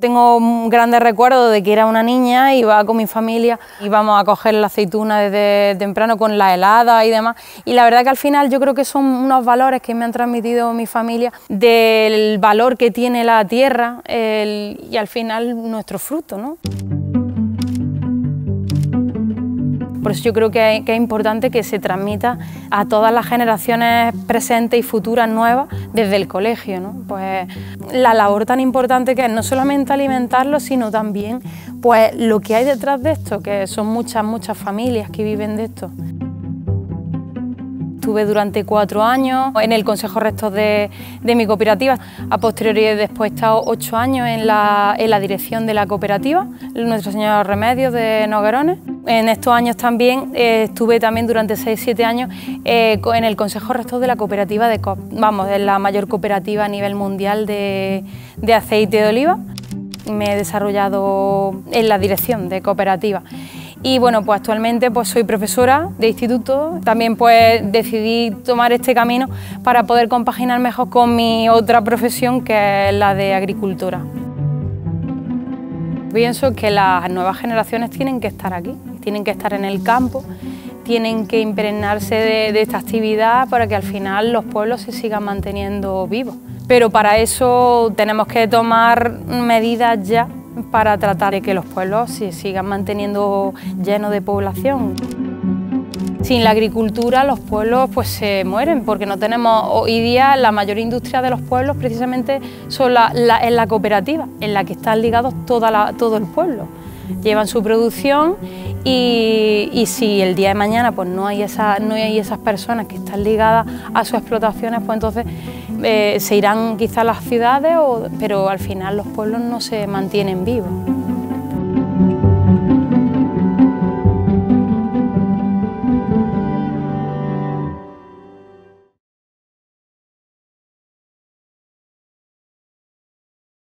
Tengo grandes recuerdos de que era una niña, iba con mi familia, íbamos a coger la aceituna desde temprano con la helada y demás. Y la verdad que al final yo creo que son unos valores que me han transmitido mi familia del valor que tiene la tierra y al final nuestro fruto. ¿no? Por eso yo creo que, es importante que se transmita a todas las generaciones presentes y futuras nuevas desde el colegio. Pues la labor tan importante que es no solamente alimentarlos, sino también pues, lo que hay detrás de esto, que son muchas, muchas familias que viven de esto. Estuve durante cuatro años en el Consejo Rector de, mi cooperativa. A posteriori después he estado ocho años en la, en la dirección de la cooperativa, Nuestro Señor Remedios de Noguerones. En estos años también eh, estuve también durante 6-7 años eh, en el Consejo Rector de la cooperativa de COP, vamos, es la mayor cooperativa a nivel mundial de, de aceite de oliva. Me he desarrollado en la dirección de cooperativa y bueno, pues actualmente pues soy profesora de instituto, también pues decidí tomar este camino para poder compaginar mejor con mi otra profesión que es la de agricultura. Pienso que las nuevas generaciones tienen que estar aquí, tienen que estar en el campo, tienen que impregnarse de, esta actividad para que al final los pueblos se sigan manteniendo vivos. Pero para eso tenemos que tomar medidas ya para tratar de que los pueblos se sigan manteniendo llenos de población. Sin la agricultura los pueblos pues se mueren porque no tenemos hoy día la mayor industria de los pueblos precisamente son la, es la cooperativa en la que están ligados toda todo el pueblo. Llevan su producción y, si el día de mañana pues no hay, esa, no hay esas personas que están ligadas a sus explotaciones pues entonces eh, se irán quizás las ciudades pero al final los pueblos no se mantienen vivos.